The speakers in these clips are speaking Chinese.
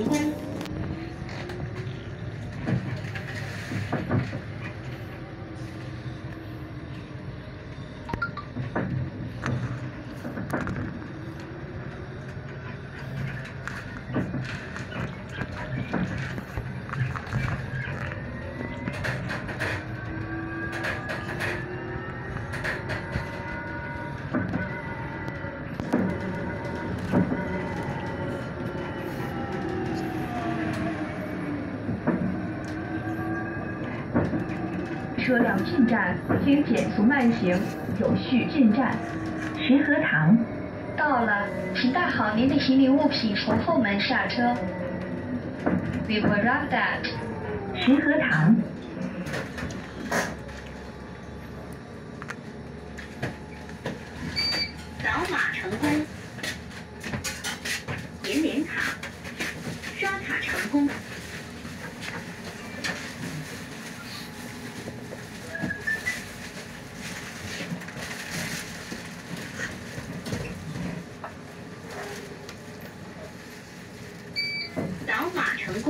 Okay. 车辆进站，请减速慢行，有序进站。石河塘到了，请带好您的行李物品，从后门下车。We will arrive at 石河塘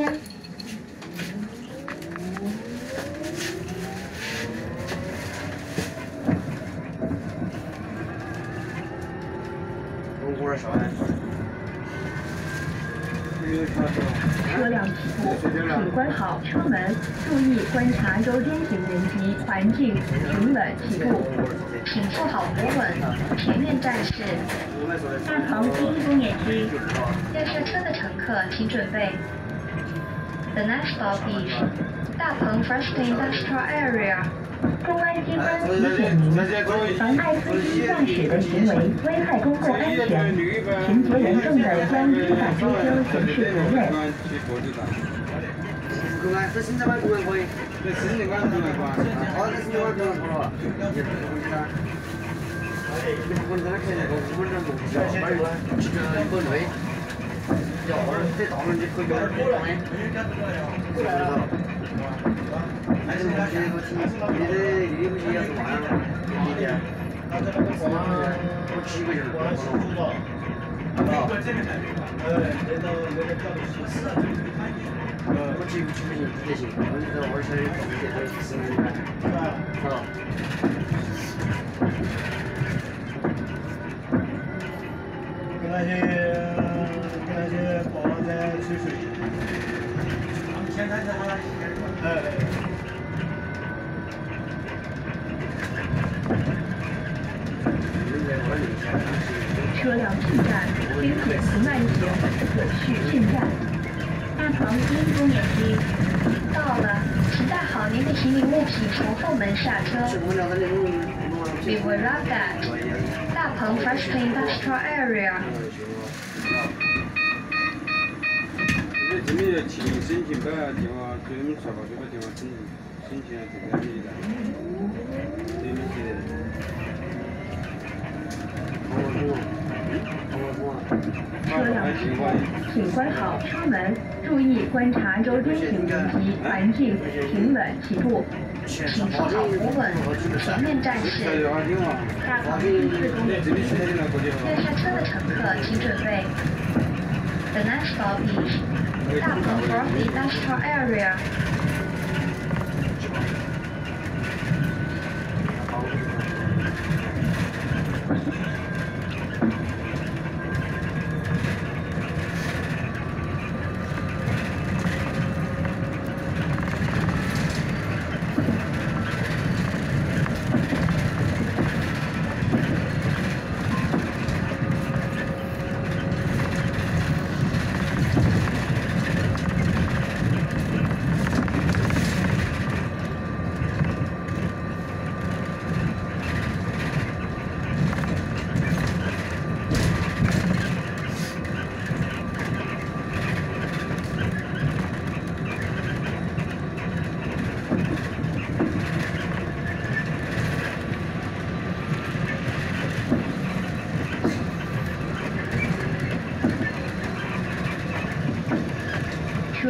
车辆起步，请关好车门，注意观察周边行人及环境，平稳起步。请坐好扶稳，前面站是。大鹏第一工业区，要下车的乘客请准备。The next stop is 大鹏 First Industrial Area。公安机关提醒您，妨碍司机驾驶的行为危害公共安全，情节严重的将依法追究刑事责任。公安，这新的公安可以，这新的关公安关，好，这新的关公安好了，也不回去啦。你不能在那开那个五分钟过去，买个这个一个内，要二得到了你可以有点多的，知道？还是那些个题，你的你的不是要是完了，今天，我几个人过来了，呃，我几个几个人不得行，我们这二车的重点都是十人的，是吧？跟那些跟车辆进站，请减速慢行，有序进站。大鹏第一公演区，到了，请带好您的行李物品，从后门下车。We will love that. 大鹏 First Industrial Area。这边要提申请把电话，给我们查报这个电话申申请这个你的，这边写的。请关好车门，注意观察周边行人及环境，平稳起步。请坐好扶稳，前面站是。大鹏第四公演区，要下车的乘客请准备。The next stop is 大鹏 Fourth Industrial Area。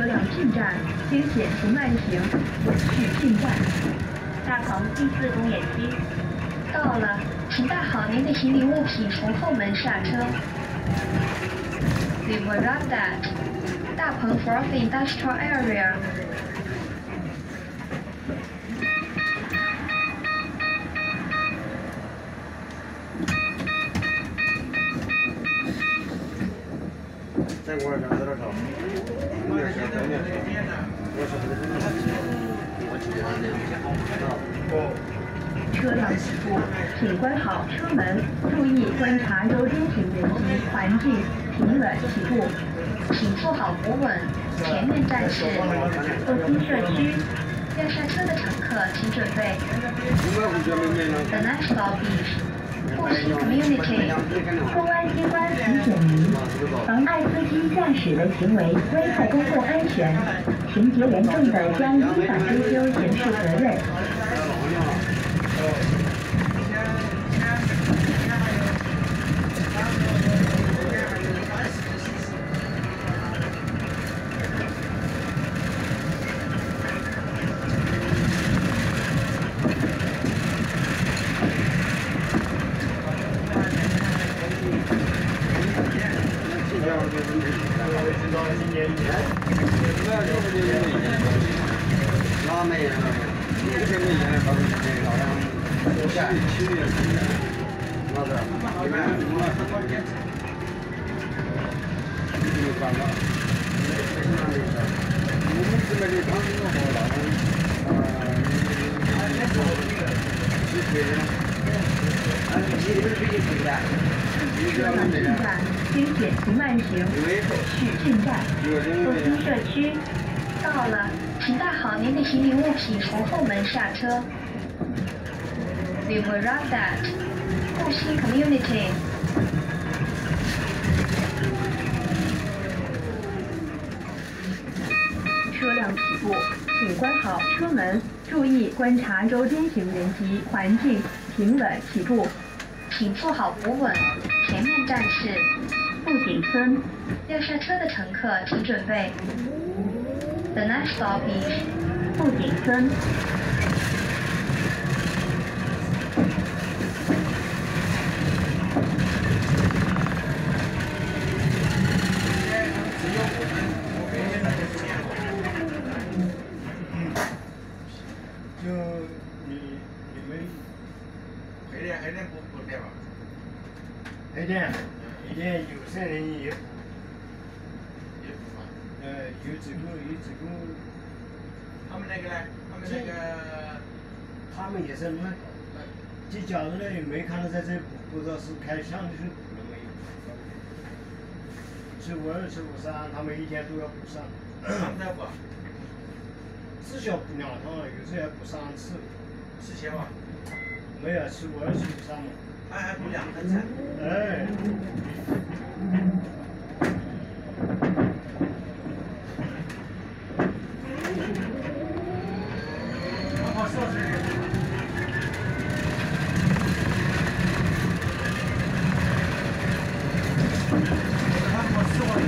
车辆进请减速慢行，有序进站。大鹏第四公演区，到了，请带好您的行李物品，从后门下车。We will arrive at 大鹏 Fourth Industrial Area。在我这儿在这儿找，我也是在那我是我记得那个车辆起步，请关好车门，注意观察周边行人及环境，平稳起步。请坐好扶稳，前面站是坐新社区，要下车的乘客请准备。应该不叫没没 The 呢。next Community。公安机关提醒您，妨碍司机驾驶的行为危害公共安全，情节严重的将依法追究刑事责任。哪没人了？一千块钱到那个老杨，七七年哪子？你看我们已经翻了。我们这边的当时和老杨，呃，几岁的？俺你这边飞机飞的，车辆进站，请减速慢行，手续进站，坐新社区。到了，请带好您的行李物品从后门下车。We will arrive at 复兴 Community。请关好车门，注意观察周边行人及环境，平稳起步。请坐好扶稳，前面站是富锦村，要下车的乘客请准备。The next stop is 富锦村。就你你们黑点黑点不不点吧？黑点，黑点有些人也也不发，呃，有几个有几个，他们那个呢？他们那个，他们也是那，这饺子呢没看到在这补，不知道是开枪的是补了没有。吃五二十五三，他们一天都要补上。他们在补。至少补两趟，有时候要补三次。四千吧？没有，吃五二十五三嘛。他还补两趟菜。哎。他好说是。他好说的，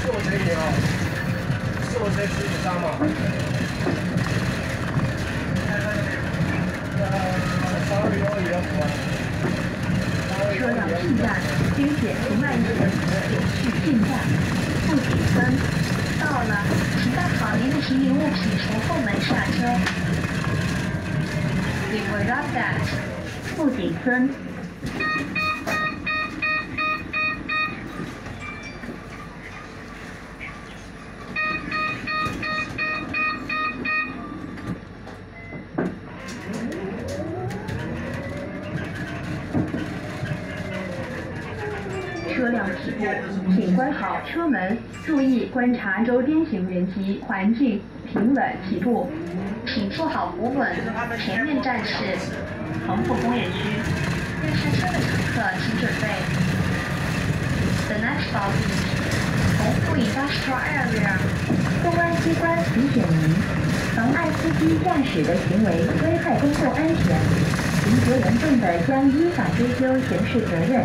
说这个啊，说这是五三嘛。车辆进站，请减速慢行，手续进站。富锦村，到了，请带好您的行李物品从后门下车。We will arrive at 富锦村。车辆起步，请关好车门，注意观察周边行人及环境，平稳起步。请坐好扶稳，前面站是恒富工业区。电视车的乘客请准备。The next stop is 宏富 Industrial Area。公安机关提醒您，妨碍司机驾驶的行为危害公共安全，情节严重的将依法追究刑事责任。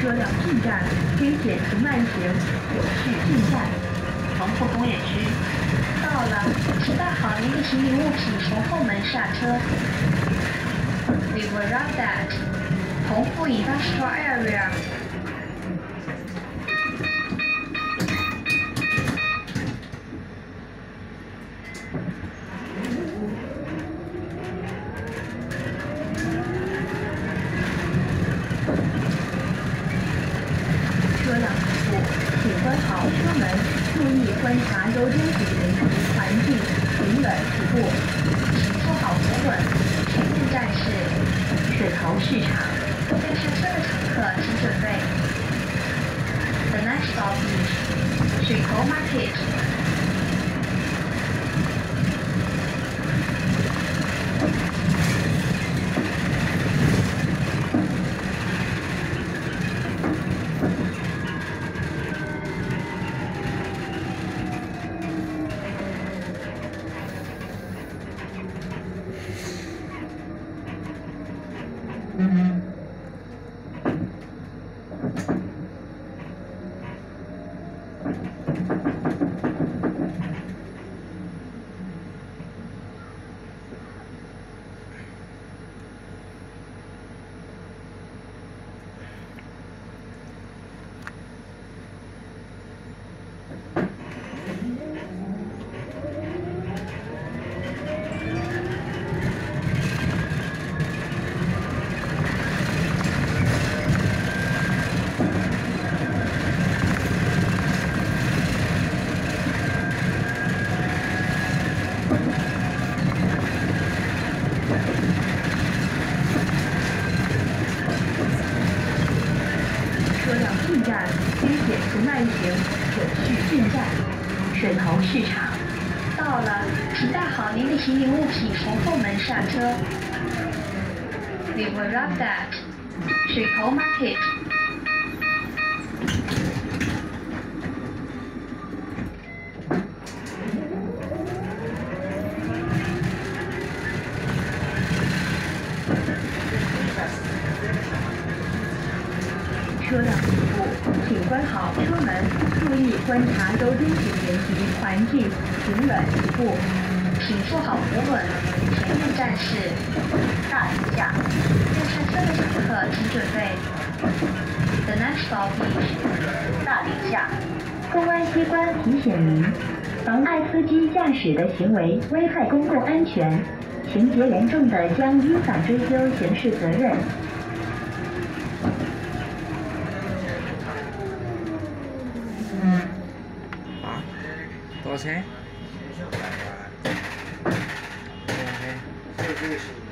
车辆进请减速慢行，有序进站。恒富工业区。到了，请带好您的行李物品从后门下车。We will arrive at 同富 Industrial Area. 关好车门，注意观察周边景区环境，停稳起步。请做好扶稳，全面战士。水头市场，在上车的乘客请准备。The next stop is 水头 Market. 车辆进站，请减速慢行，手续进站。水头市场，到了，请带好您的行李物品从后门下车。We will arrive at 水头 Market. 车辆起步，请关好车门，注意观察周边景点及环境，停稳起步。请做好扶稳，全面战士。大离架，在下车的乘客请准备。The next stop is 大礼下。公安机关提醒您，妨碍司机驾驶的行为危害公共安全，情节严重的将依法追究刑事责任。啊，多少钱？车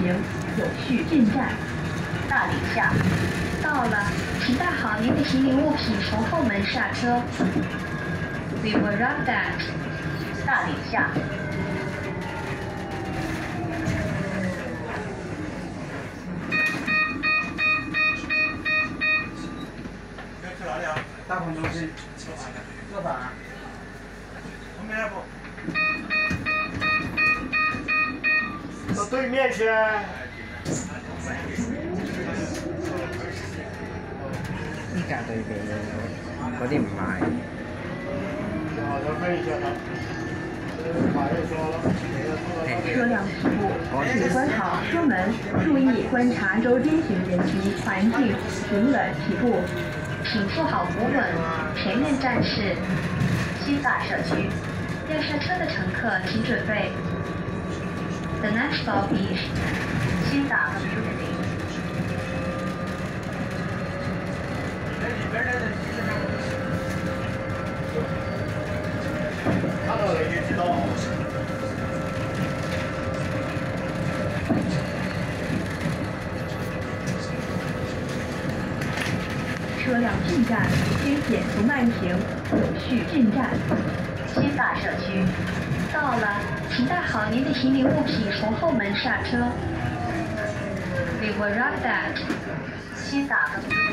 行，有序进站。大理下。到了，请带好您的行李物品从后门下车。We will arrive at 大理下。要去哪里啊？大鹏中心。做饭的。做饭啊。后面那不。对面去。依家對比嗰啲唔買。好的，问一下他。马又说了，车辆起步，请关好车门，注意观察周边行人及环境，平稳起步。请做好扶稳，前面站是西大社区。要下车的乘客请准备。The next stop is 西大 Community。看到了就知道。车辆进站，请减速慢行，有序进站。西大社区。到了，请带好您的行李物品从后门下车。We will rock that 七 w